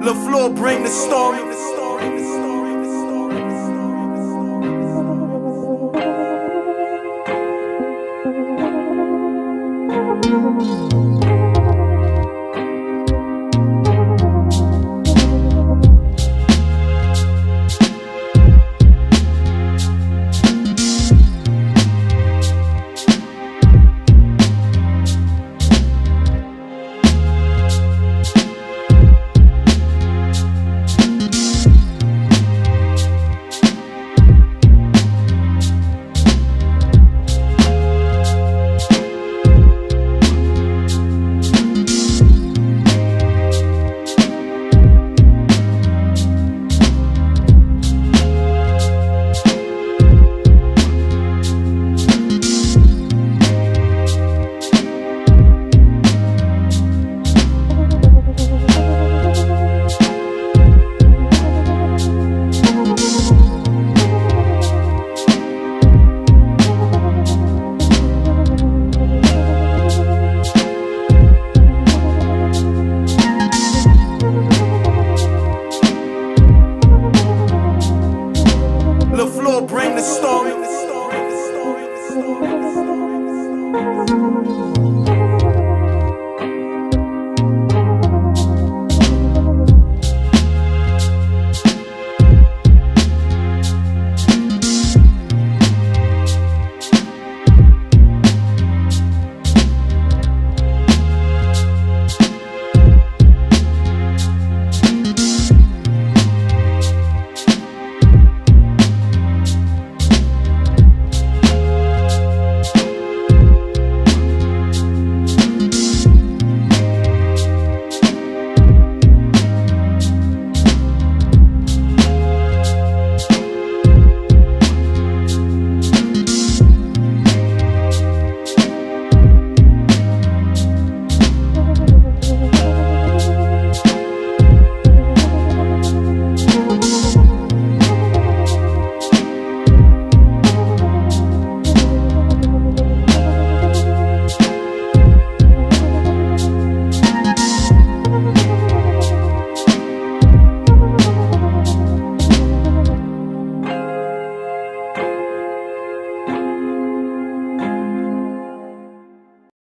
LaFleur bring the story. LaFleur bring the story.